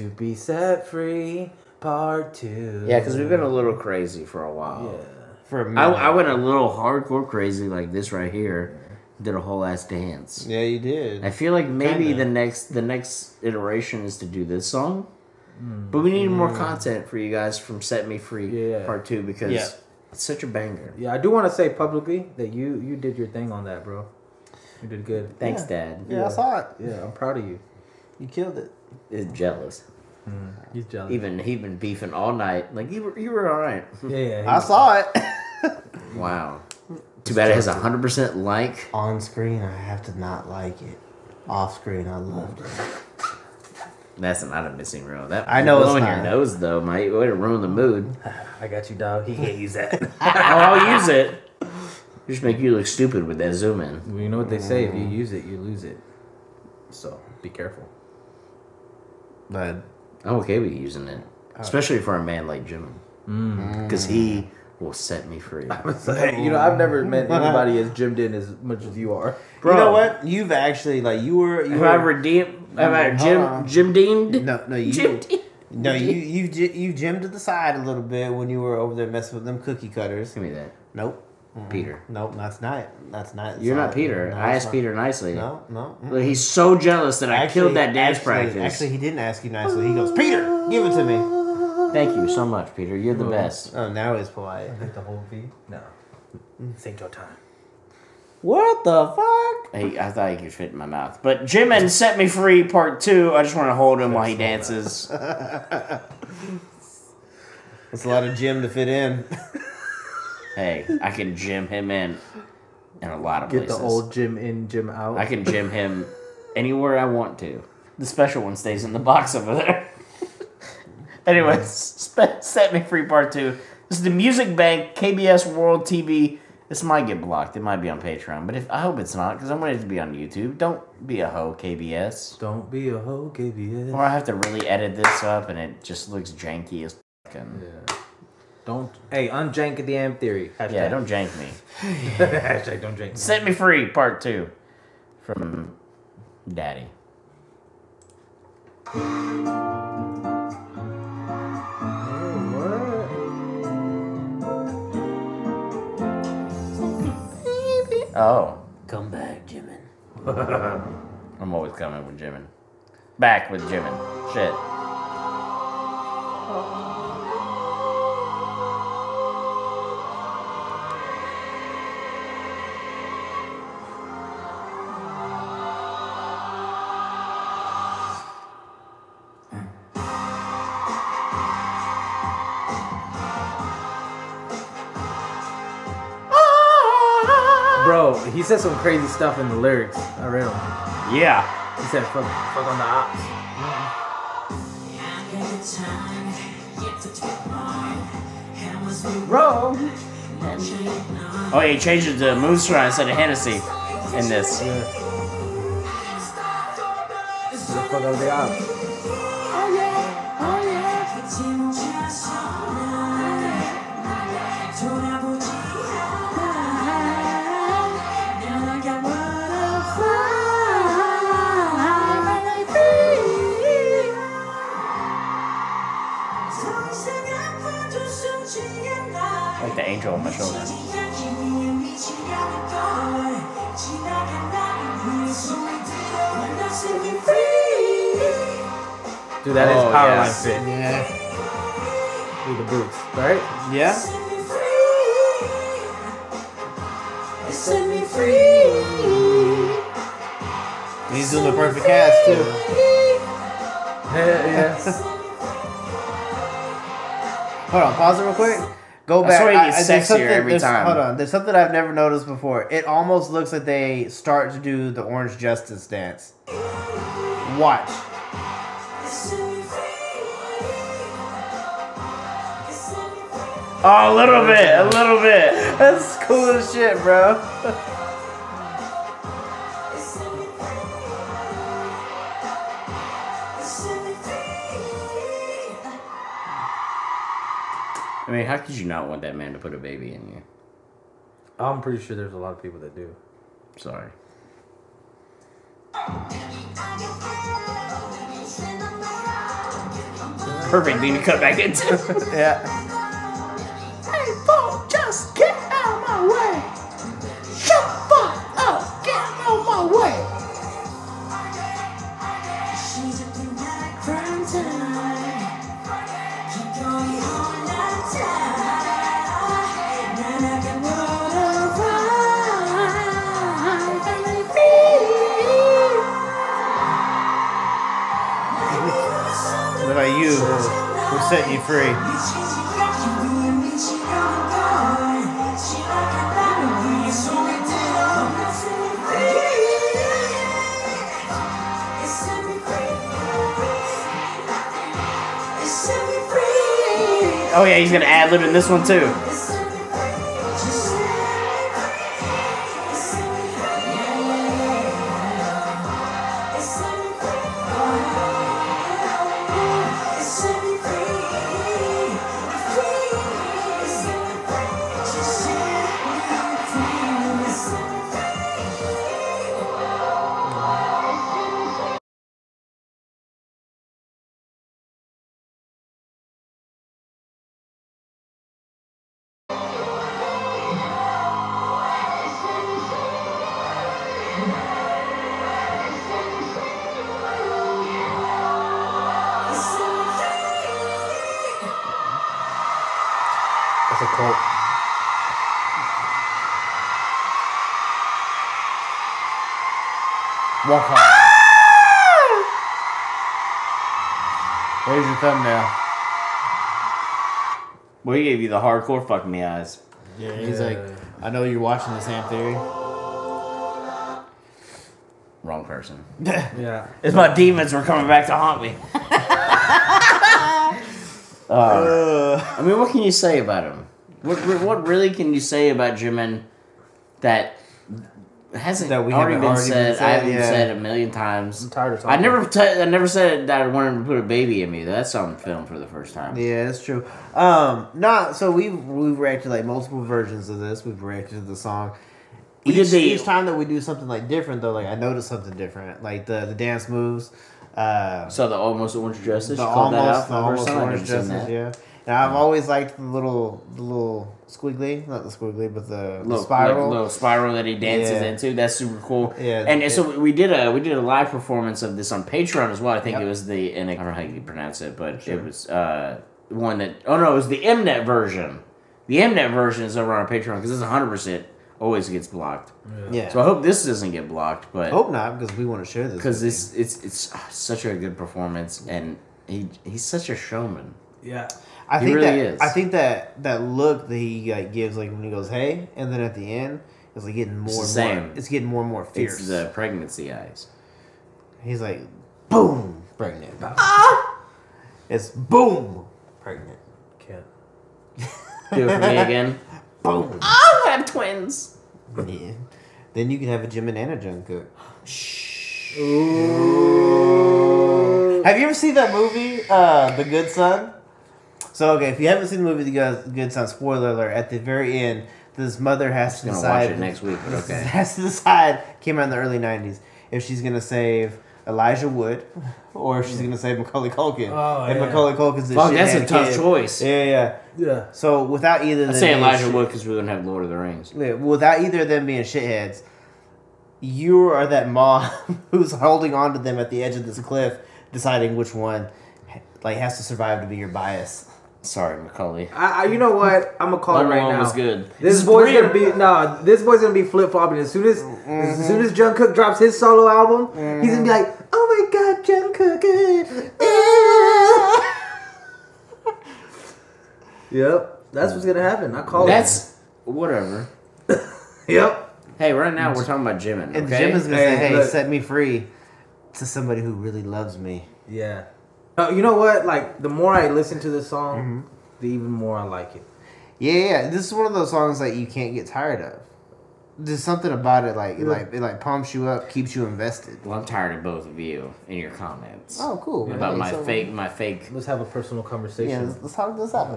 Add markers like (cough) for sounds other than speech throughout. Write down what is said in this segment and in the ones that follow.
to be set free. Part two. Yeah, because we've been a little crazy for a while. Yeah. For a I, minute. I went a little hardcore crazy like this right here. Did a whole ass dance. Yeah, you did. I feel like maybe Kinda. the next the next iteration is to do this song. Hmm. But we need more content for you guys from Set Me Free Yeah. Part Two because Yeah. it's such a banger. Yeah, I do want to say publicly that you you did your thing on that, bro. You did good. Thanks, Yeah. Dad. yeah, I saw it. Yeah, I'm proud of you. You killed it. it. Is jealous. Mm. He's jealous. Even he been beefing all night. Like you were you were all right. (laughs) yeah, yeah. I saw it. (laughs) wow. Too bad it has a hundred percent like. On screen, I have to not like it. Off screen, I loved it. That's not a missing row. That I know it's blowing your nose though might way to ruin the mood. (sighs) I got you, dog. He can't use that. (laughs) oh, I'll use it. Just make you look stupid with that zoom in. well, you know what they say: if you use it, you lose it. So be careful. But I'm okay with using it, oh. especially for a man like Jim, because mm. he will set me free. Hey, (laughs) you know, I've never met (laughs) anybody as Jim in as much as you are. Bro. you know what? You've actually like you were. You Have were I redeemed? Have I Jim on. Jim Deaned? no, no, you. Jim Dean. No, you you gy- you gymmed to the side a little bit when you were over there messing with them cookie cutters. Give me that, Nope. Peter. Nope, that's not. That's not. You're not it's Peter. no, I asked not. Peter nicely. No, no. mm. Look, he's so jealous that I Actually- killed that dance actually- practice. Actually, he didn't ask you nicely. He goes, Peter, give it to me. Thank you so much, Peter. You're the best. Oh, now he's polite. Hit the whole V. No, this ain't your time. What the fuck? Hey, I thought he could fit in my mouth. But Jimin Set Me Free Part 2, I just want to hold him while he dances. (laughs) That's a lot of gym to fit in. Hey, I can Jim him in in a lot of Get places. the old Jim in, Jim out. I can Jim him anywhere I want to. The special one stays in the box over there. (laughs) Anyways, spe- Set Me Free Part 2. This is the Music Bank, KBS World TV. This might get blocked. It might be on Patreon. But if I hope it's not, because I want it to be on YouTube. Don't be a hoe, KBS. Don't be a hoe, KBS. Or I have to really edit this up and it just looks janky as fucking. Yeah. Don't. Hey, unjank the damn theory. Hashtag. Yeah, don't jank me. (laughs) Hashtag don't jank. Set Me Free Part 2 from Daddy. Oh. Come back, Jimin. (laughs) I'm always coming with Jimin. Back with Jimin. Shit. Oh. Bro, he said some crazy stuff in the lyrics. I read them. Yeah. He said, fuck, fuck on the ops. Mm-hmm. Bro. Oh, he changed it to Moonshine instead of Hennessy in this. Yeah. Fuck on the ops. Dude, that is Oh, power yes. line fit. Yeah. With the boots, right? Yeah. He's doing the perfect cast too. Yeah, yeah. Hold on, pause it real quick. Go I back. swear he gets there's sexier something- every time. Hold on, there's something I've never noticed before. It almost looks like they start to do the Orange Justice dance. Watch. Oh, a little bit, a little bit. (laughs) That's cool as shit, bro. (laughs) I mean, how could you not want that man to put a baby in you? I'm pretty sure there's a lot of people that do. Sorry. Perfect thing to cut back into. (laughs) Yeah. Set you free? Oh yeah, he's gonna ad lib in this one too. That's a cult. Walk hard. There's your thumbnail. We gave you the hardcore fuck me eyes. Yeah, he's Yeah. like, I know you're watching the AMP Theory. Wrong person. (laughs) Yeah. It's my demons were coming back to haunt me. (laughs) Uh, I mean, what can you say about him? What what really can you say about Jimin that hasn't That we already, been, already said? been said, I haven't yeah. said a million times. I'm tired of I talking. never t- I never said that I wanted to put a baby in me. That's on film for the first time. Yeah, that's true. Um, not so we've we've reacted like multiple versions of this. We've reacted to the song. Each, the- each time that we do something like different though, like I noticed something different, like the the dance moves. Uh, So the almost orange justice. the almost out the for the first almost orange justice, yeah. And I've always liked the little the little squiggly, not the squiggly, but the, the Little, spiral. like, little spiral that he dances Yeah. into. That's super cool. Yeah, and it- so we did a we did a live performance of this on Patreon as well. I think Yep. it was the and I don't know how you pronounce it, but it was uh one that oh no, it was the Mnet version. The Mnet version is over on our Patreon because it's hundred percent always gets blocked. yeah. So I hope this doesn't get blocked, but I Hope not because we want to share this. because with it's it's it's such a good performance and he he's such a showman. Yeah. You. I he think really that is. I think that that look that he like gives like when he goes hey, and then at the end it's like getting more It's the and more. same. It's getting more and more fierce. It's the pregnancy eyes. He's like, boom, pregnant. Ah! It's boom, pregnant. Can't. (laughs) Do it for me again. Boom. I'll have twins. Yeah. Then you can have a Jim and Anna Jungkook. Have you ever seen that movie, uh, The Good Son? So okay, if you haven't seen the movie The Good, Good Son, spoiler alert, at the very end, this mother has to Gonna decide watch it next week, but okay. (laughs) has to decide came out in the early '90s if she's gonna save Elijah Wood or if she's gonna save Macaulay Culkin. Oh, and yeah. Macaulay Culkin's the Fuck, that's a tough kid. choice. Yeah, yeah. Yeah. So without either of I them say being Elijah shit- Wood because we're gonna have Lord of the Rings. yeah, without either of them being shitheads, you are that mom (laughs) who's holding on to them at the edge of this cliff, deciding which one like has to survive to be your bias. Sorry, Macaulay. I, I, you know what? I'm gonna call Number it right one now. was good. This is boy's three gonna be no. This boy's gonna be flip flopping as soon as Mm-hmm. as soon as Jungkook drops his solo album. He's gonna be like, "Oh my god, Jungkook!" (laughs) yep, that's what's gonna happen. I call it That's whatever. (laughs) Yep. Hey, right now we're talking about Jimin. And Okay? Jim is gonna Hey, say, "Hey, look. set me free," to somebody who really loves me. Yeah. Uh, you know what? Like the more I listen to this song, Mm-hmm. the even more I like it. Yeah, yeah. This is one of those songs that you can't get tired of. there's something about it like it like it like pumps you up, keeps you invested. Well, I'm tired of both of you in your comments Oh, cool. about Hey, my so- fake, my fake. Let's have a personal conversation. Yeah, let's, let's talk this out.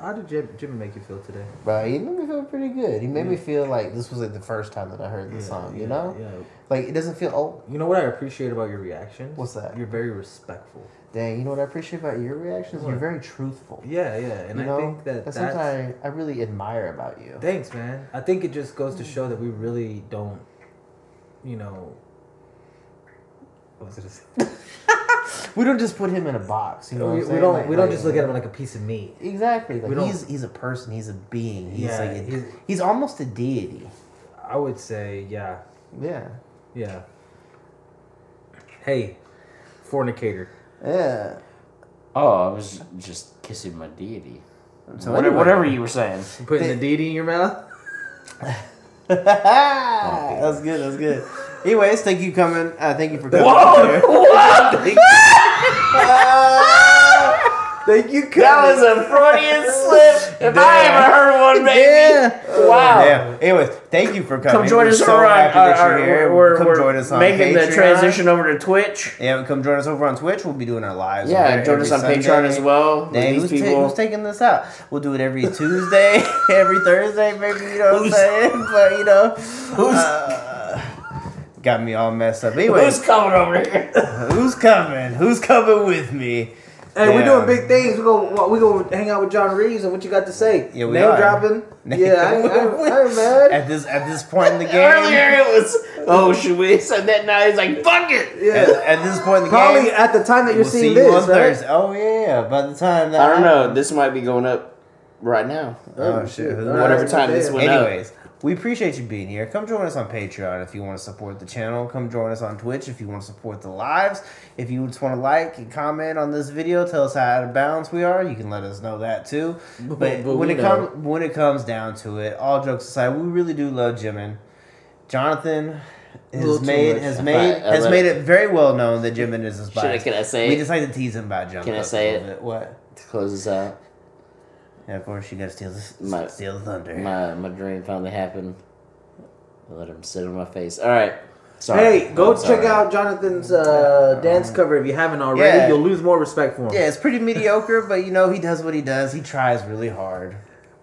How did Jim, Jimmy make you feel today? Bro, he made me feel pretty good. He made me feel like this was like the first time that I heard the song. You yeah, know, Yeah. like it doesn't feel old. You know what I appreciate about your reactions? What's that? You're very respectful. Dang, you know what I appreciate about your reactions? You're very truthful. Yeah, yeah, and you I know, think that that's that's. something I, I really admire about you. Thanks, man. I think it just goes to show that we really don't, you know. What was it? (laughs) We don't just put him in a box. You know, what we, we don't Like- we don't like- just look at him like a piece of meat. exactly. Like he's he's a person. He's a being. He's Yeah, like a, he's, he's- almost a deity. I would say, yeah, Yeah. yeah. Hey, fornicator. Yeah. Oh, I was just kissing my deity. So whatever, anyway. whatever you were saying. Putting the deity in your mouth? (laughs) that's good. That's good. Anyways, thank you coming. Uh, thank you for coming. Whoa! Thank you. Coming. That was a Freudian slip. If I Damn. ever heard one, baby. Yeah. Wow. Yeah. Anyways, thank you for coming. Come join We're us so over on. happy that our- here. we're come we're join us on making the transition over to Twitch. Yeah, come join us over on Twitch. We'll be doing our lives. Yeah, over join us on every Patreon as well. with Dang, these who's, ta- people. who's taking this out? We'll do it every (laughs) Tuesday, (laughs) every Thursday, maybe. You know what I'm saying? (laughs) But you know, Who's- uh, got me all messed up. Anyway, Who's coming over here? who's coming? Who's coming with me? Hey, we're doing big things. We go we go hang out with John Reeves and what you got to say? Yeah, we Name are. dropping. (laughs) Name- yeah, I ain't, I, I ain't mad. At this at this point in the game, Earlier it was, oh, should we said that now? He's like, fuck it. yeah, at this point in the probably game, at the time that you're we'll see you this, right? Thursday. Oh yeah, by the time that I don't know. This might be going up right now. Oh, oh shit! Who knows? Whatever time this damn. went up. We appreciate you being here. Come join us on Patreon if you want to support the channel. Come join us on Twitch if you want to support the lives. If you just want to like and comment on this video, tell us how out of bounds we are. You can let us know that too. (laughs) But, But when it comes when it comes down to it, all jokes aside, we really do love Jimin. Jonathan has made uh, has made has made it very well known that Jimin is his Should I, can I say We just like to tease him about Jungkook. Can I say it? bit. What? to close this out? Yeah, of course you got to steal the My- steal the thunder. My my dream finally happened. I let him sit on my face. All right. Sorry. Hey, go I'm check out Jonathan's uh, dance cover if you haven't already. Yeah. You'll lose more respect for him. Yeah, it's pretty mediocre, but you know he does what he does. He tries really hard.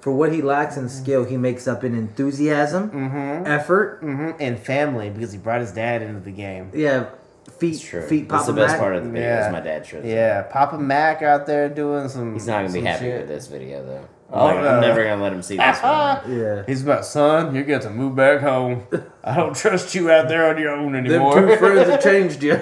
For what he lacks in skill, he makes up in enthusiasm, Mm-hmm. effort. Mm-hmm. And family because he brought his dad into the game. Yeah, feet, It's true. feet. That's Papa the best Mac. part of the video. Yeah. Is my dad shows. up. Yeah, Papa Mac out there doing some. He's not gonna be happy shit. with this video though. (laughs) Oh, I'm, not- no. I'm never gonna let him see this (laughs) one. Yeah. He's about son. You're going to move back home. I don't trust you out there on your own Them anymore. two (laughs) friends have changed you.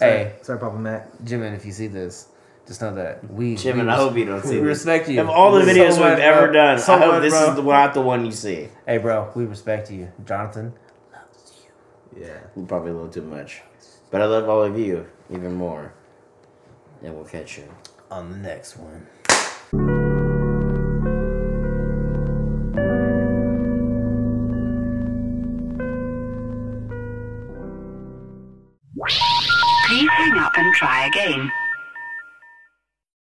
hey, Sorry, Papa Mac. Jimin, if you see this, just know that we. Jim, we and I hope you don't see we this. respect you. Of all the videos much, we've ever bro. done, So I hope much, this bro. is the, not the one you see. Hey, bro, we respect you, Jonathan. Yeah. Probably a little too much, but I love all of you even more. And we'll catch you. On the next one. Please hang up and try again.